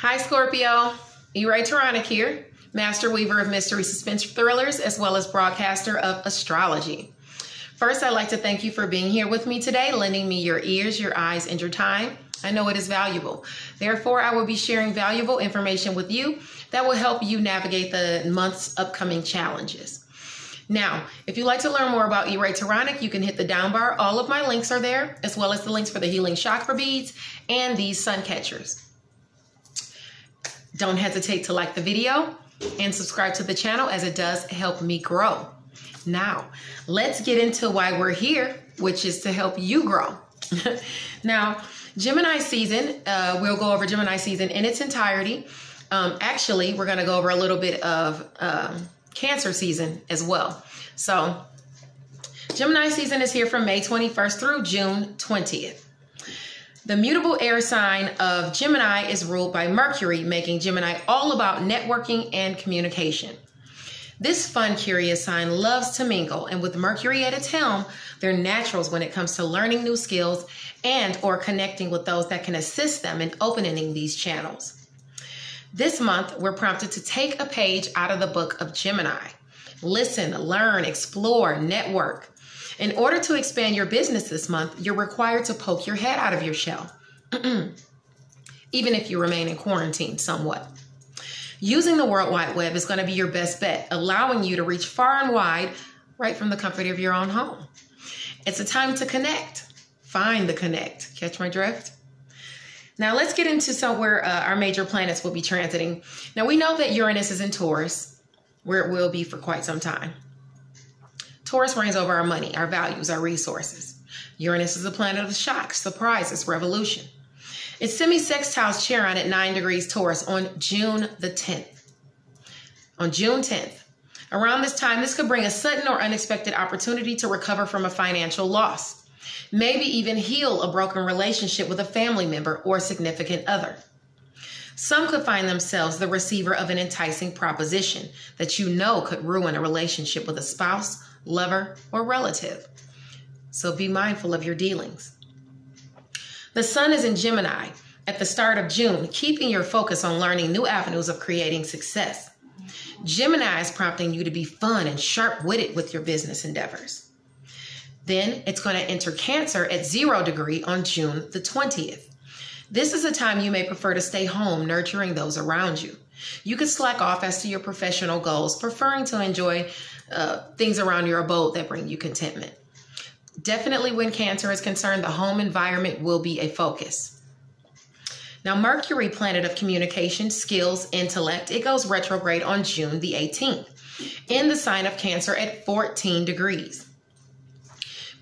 Hi, Scorpio. E-Ray Taronic here, master weaver of mystery suspense thrillers, as well as broadcaster of astrology. First, I'd like to thank you for being here with me today, lending me your ears, your eyes, and your time. I know it is valuable. Therefore, I will be sharing valuable information with you that will help you navigate the month's upcoming challenges. Now, if you'd like to learn more about E-Ray Taronic, you can hit the down bar. All of my links are there, as well as the links for the healing chakra beads and these sun catchers. Don't hesitate to like the video and subscribe to the channel as it does help me grow. Now, let's get into why we're here, which is to help you grow. now, Gemini season, uh, we'll go over Gemini season in its entirety. Um, actually, we're going to go over a little bit of um, Cancer season as well. So, Gemini season is here from May 21st through June 20th. The mutable air sign of Gemini is ruled by Mercury, making Gemini all about networking and communication. This fun, curious sign loves to mingle, and with Mercury at its helm, they're naturals when it comes to learning new skills and or connecting with those that can assist them in opening these channels. This month, we're prompted to take a page out of the book of Gemini. Listen, learn, explore, network. In order to expand your business this month, you're required to poke your head out of your shell, even if you remain in quarantine somewhat. Using the World Wide Web is going to be your best bet, allowing you to reach far and wide right from the comfort of your own home. It's a time to connect. Find the connect. Catch my drift? Now let's get into somewhere uh, our major planets will be transiting. Now we know that Uranus is in Taurus, where it will be for quite some time. Taurus reigns over our money, our values, our resources. Uranus is the planet of shocks, surprises, revolution. It semi-sextiles Chiron at 9 degrees Taurus on June the 10th. On June 10th. Around this time, this could bring a sudden or unexpected opportunity to recover from a financial loss. Maybe even heal a broken relationship with a family member or significant other. Some could find themselves the receiver of an enticing proposition that you know could ruin a relationship with a spouse, lover, or relative. So be mindful of your dealings. The sun is in Gemini at the start of June, keeping your focus on learning new avenues of creating success. Gemini is prompting you to be fun and sharp witted with your business endeavors. Then it's going to enter Cancer at zero degree on June the 20th. This is a time you may prefer to stay home, nurturing those around you. You could slack off as to your professional goals, preferring to enjoy uh, things around your abode that bring you contentment. Definitely, when cancer is concerned, the home environment will be a focus. Now, Mercury, planet of communication, skills, intellect, it goes retrograde on June the 18th in the sign of Cancer at 14 degrees.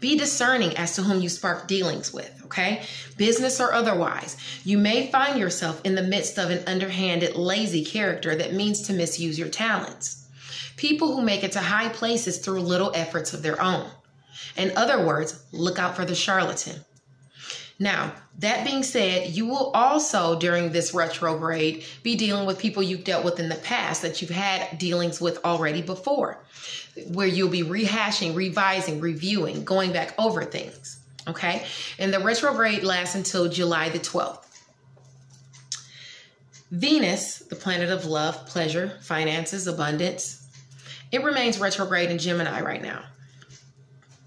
Be discerning as to whom you spark dealings with, okay? Business or otherwise. You may find yourself in the midst of an underhanded, lazy character that means to misuse your talents. People who make it to high places through little efforts of their own. In other words, look out for the charlatan. Now, that being said, you will also during this retrograde be dealing with people you've dealt with in the past that you've had dealings with already before, where you'll be rehashing, revising, reviewing, going back over things. Okay. And the retrograde lasts until July the 12th. Venus, the planet of love, pleasure, finances, abundance, it remains retrograde in Gemini right now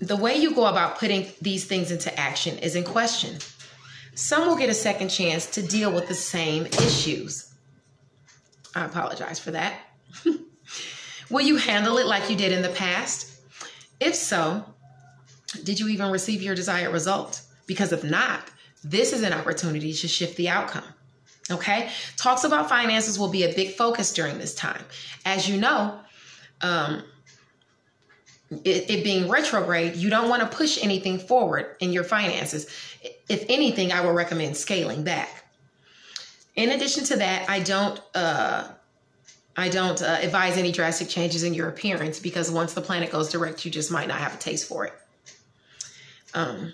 the way you go about putting these things into action is in question. Some will get a second chance to deal with the same issues. I apologize for that. will you handle it like you did in the past? If so, did you even receive your desired result? Because if not, this is an opportunity to shift the outcome. Okay? Talks about finances will be a big focus during this time. As you know, um, it, it, being retrograde, you don't want to push anything forward in your finances. If anything, I would recommend scaling back. In addition to that, I don't uh, I don't uh, advise any drastic changes in your appearance because once the planet goes direct, you just might not have a taste for it. Um,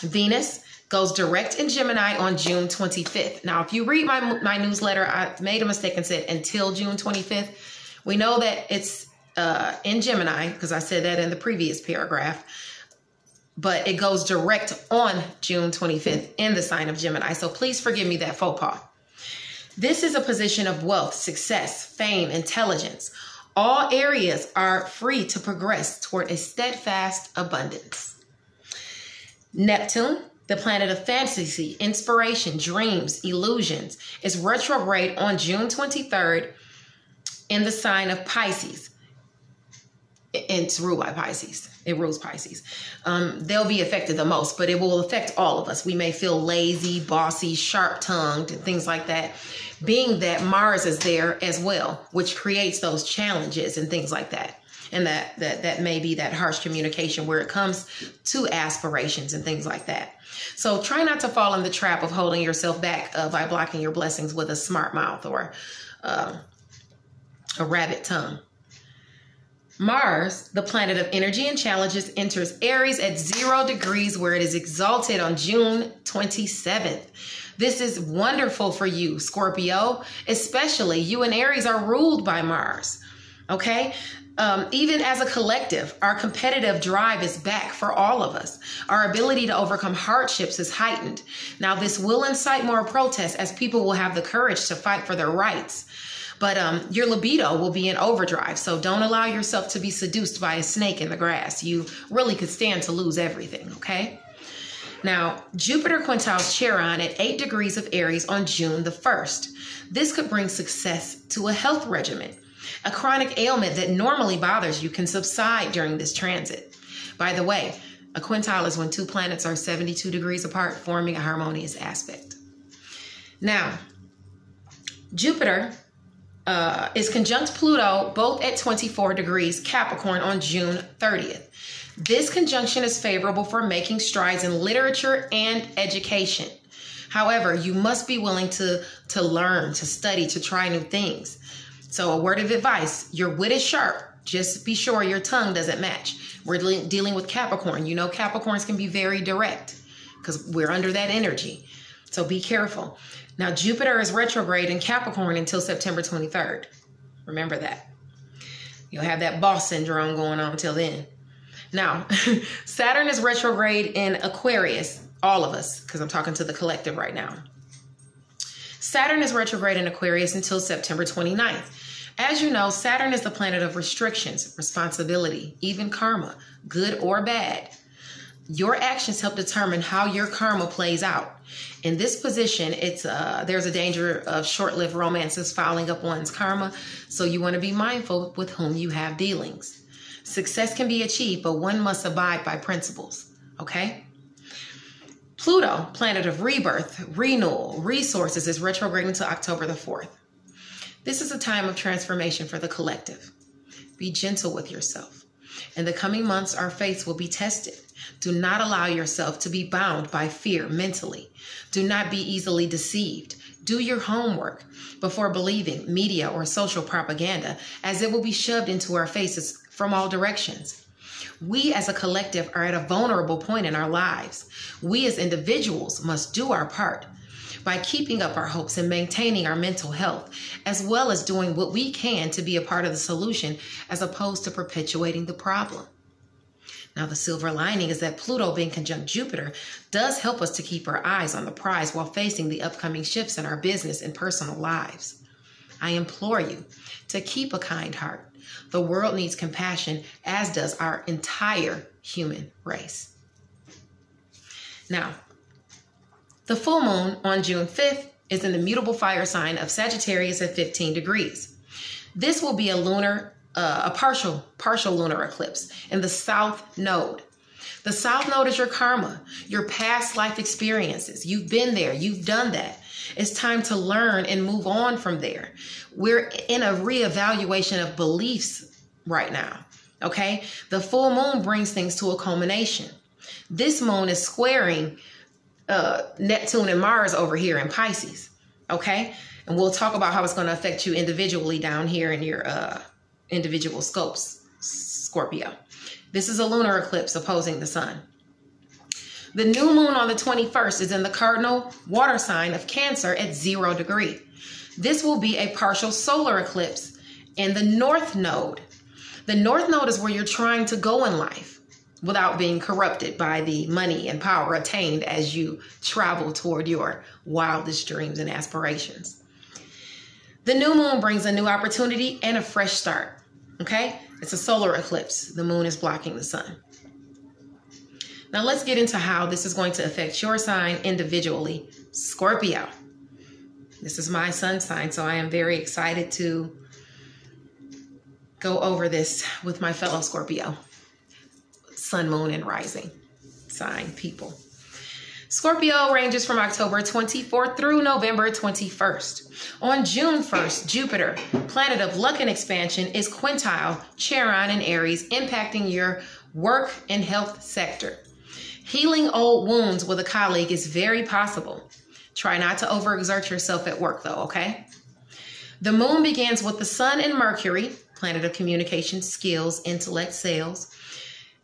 Venus goes direct in Gemini on June 25th. Now, if you read my my newsletter, I made a mistake and said until June 25th. We know that it's uh, in Gemini, because I said that in the previous paragraph, but it goes direct on June 25th in the sign of Gemini. So please forgive me that faux pas. This is a position of wealth, success, fame, intelligence. All areas are free to progress toward a steadfast abundance. Neptune, the planet of fantasy, inspiration, dreams, illusions, is retrograde on June 23rd in the sign of Pisces. It's ruled by Pisces. It rules Pisces. Um, they'll be affected the most, but it will affect all of us. We may feel lazy, bossy, sharp tongued, things like that, being that Mars is there as well, which creates those challenges and things like that. And that, that that may be that harsh communication where it comes to aspirations and things like that. So try not to fall in the trap of holding yourself back uh, by blocking your blessings with a smart mouth or uh, a rabbit tongue. Mars, the planet of energy and challenges, enters Aries at zero degrees where it is exalted on June 27th. This is wonderful for you, Scorpio, especially you and Aries are ruled by Mars. Okay? Um, even as a collective, our competitive drive is back for all of us. Our ability to overcome hardships is heightened. Now, this will incite more protests as people will have the courage to fight for their rights. But um, your libido will be in overdrive. So don't allow yourself to be seduced by a snake in the grass. You really could stand to lose everything, okay? Now, Jupiter quintiles Chiron at 8 degrees of Aries on June the 1st. This could bring success to a health regimen. A chronic ailment that normally bothers you can subside during this transit. By the way, a quintile is when two planets are 72 degrees apart, forming a harmonious aspect. Now, Jupiter uh, is conjunct Pluto both at 24 degrees Capricorn on June 30th. This conjunction is favorable for making strides in literature and education. However, you must be willing to, to learn, to study, to try new things. So, a word of advice your wit is sharp. Just be sure your tongue doesn't match. We're de- dealing with Capricorn. You know, Capricorns can be very direct because we're under that energy. So, be careful. Now, Jupiter is retrograde in Capricorn until September 23rd. Remember that. You'll have that boss syndrome going on until then. Now, Saturn is retrograde in Aquarius, all of us, because I'm talking to the collective right now. Saturn is retrograde in Aquarius until September 29th. As you know, Saturn is the planet of restrictions, responsibility, even karma, good or bad. Your actions help determine how your karma plays out. In this position, it's uh, there's a danger of short-lived romances fouling up one's karma, so you want to be mindful with whom you have dealings. Success can be achieved, but one must abide by principles. Okay? Pluto, planet of rebirth, renewal, resources, is retrograding to October the 4th. This is a time of transformation for the collective. Be gentle with yourself. In the coming months, our faith will be tested. Do not allow yourself to be bound by fear mentally. Do not be easily deceived. Do your homework before believing media or social propaganda, as it will be shoved into our faces from all directions. We as a collective are at a vulnerable point in our lives. We as individuals must do our part by keeping up our hopes and maintaining our mental health, as well as doing what we can to be a part of the solution as opposed to perpetuating the problem. Now, the silver lining is that Pluto being conjunct Jupiter does help us to keep our eyes on the prize while facing the upcoming shifts in our business and personal lives. I implore you to keep a kind heart. The world needs compassion, as does our entire human race. Now, the full moon on June 5th is in the mutable fire sign of Sagittarius at 15 degrees. This will be a lunar uh, a partial partial lunar eclipse in the south node. The south node is your karma, your past life experiences. You've been there, you've done that. It's time to learn and move on from there. We're in a reevaluation of beliefs right now. Okay? The full moon brings things to a culmination. This moon is squaring uh, Neptune and Mars over here in Pisces. Okay? And we'll talk about how it's going to affect you individually down here in your uh, individual scopes, Scorpio. This is a lunar eclipse opposing the sun. The new moon on the 21st is in the cardinal water sign of Cancer at zero degree. This will be a partial solar eclipse in the north node. The north node is where you're trying to go in life without being corrupted by the money and power attained as you travel toward your wildest dreams and aspirations. The new moon brings a new opportunity and a fresh start. Okay? It's a solar eclipse. The moon is blocking the sun. Now let's get into how this is going to affect your sign individually, Scorpio. This is my sun sign, so I am very excited to go over this with my fellow Scorpio, sun, moon, and rising sign people. Scorpio ranges from October 24th through November 21st. On June 1st, Jupiter, planet of luck and expansion, is quintile, Chiron, and Aries, impacting your work and health sector. Healing old wounds with a colleague is very possible. Try not to overexert yourself at work, though, okay? The moon begins with the sun and Mercury, planet of communication, skills, intellect, sales,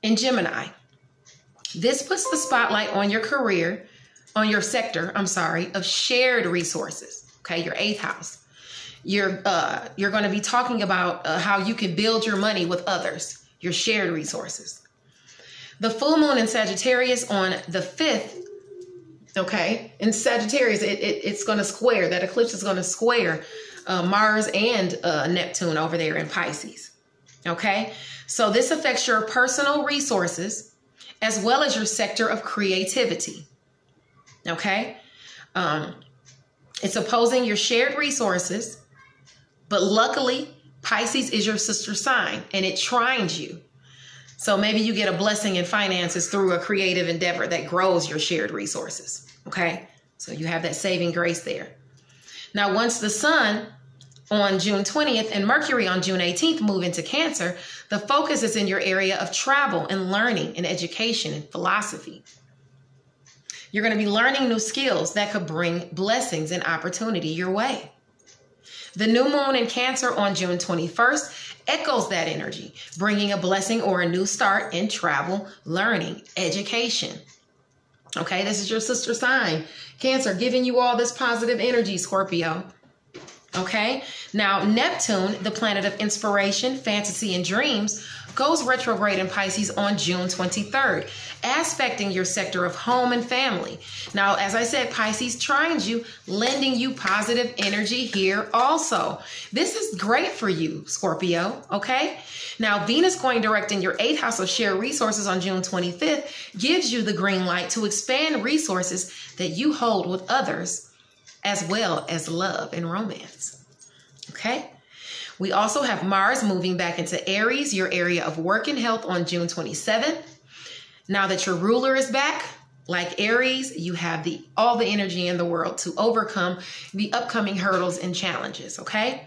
in Gemini. This puts the spotlight on your career, on your sector, I'm sorry, of shared resources, okay, your eighth house. You're, uh, you're going to be talking about uh, how you can build your money with others, your shared resources. The full moon in Sagittarius on the 5th okay in sagittarius it, it it's going to square that eclipse is going to square uh, mars and uh, neptune over there in pisces okay so this affects your personal resources as well as your sector of creativity okay um, it's opposing your shared resources but luckily pisces is your sister sign and it trines you so maybe you get a blessing in finances through a creative endeavor that grows your shared resources. Okay. So you have that saving grace there. Now, once the sun on June 20th and Mercury on June 18th move into Cancer, the focus is in your area of travel and learning and education and philosophy. You're going to be learning new skills that could bring blessings and opportunity your way. The new moon in Cancer on June 21st echoes that energy, bringing a blessing or a new start in travel, learning, education. Okay, this is your sister sign. Cancer, giving you all this positive energy, Scorpio. Okay, now Neptune, the planet of inspiration, fantasy, and dreams, goes retrograde in Pisces on June 23rd, aspecting your sector of home and family. Now, as I said, Pisces trines you, lending you positive energy here also. This is great for you, Scorpio, okay? Now, Venus going direct in your eighth house of shared resources on June 25th gives you the green light to expand resources that you hold with others as well as love and romance. Okay? We also have Mars moving back into Aries, your area of work and health on June 27th. Now that your ruler is back, like Aries, you have the all the energy in the world to overcome the upcoming hurdles and challenges, okay?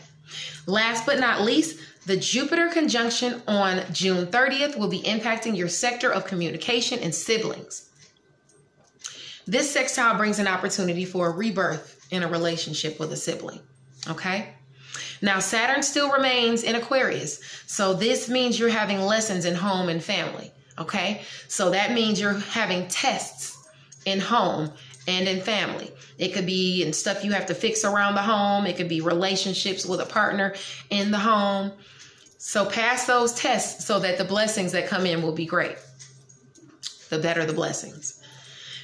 Last but not least, the Jupiter conjunction on June 30th will be impacting your sector of communication and siblings. This sextile brings an opportunity for a rebirth in a relationship with a sibling. Okay? Now, Saturn still remains in Aquarius. So, this means you're having lessons in home and family. Okay? So, that means you're having tests in home and in family. It could be in stuff you have to fix around the home, it could be relationships with a partner in the home. So, pass those tests so that the blessings that come in will be great. The better the blessings.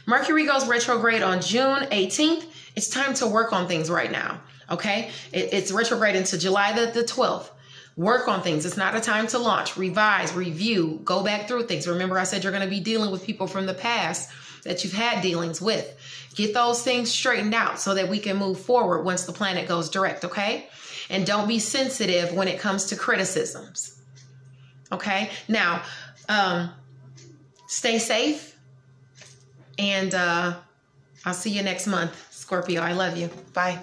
Mercury goes retrograde on June 18th. It's time to work on things right now. Okay. It, it's retrograde into July the, the 12th. Work on things. It's not a time to launch, revise, review, go back through things. Remember, I said you're going to be dealing with people from the past that you've had dealings with. Get those things straightened out so that we can move forward once the planet goes direct. Okay. And don't be sensitive when it comes to criticisms. Okay. Now, um, stay safe and uh, I'll see you next month. Scorpio, I love you. Bye.